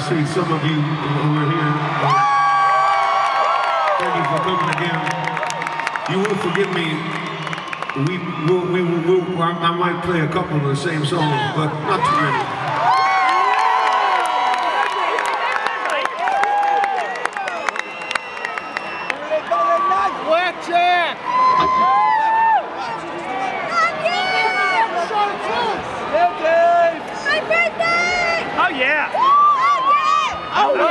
I see some of you who were here. Thank you for coming again. You will forgive me. We will, we will, we'll, I might play a couple of the same songs, but not too many. Oh Oh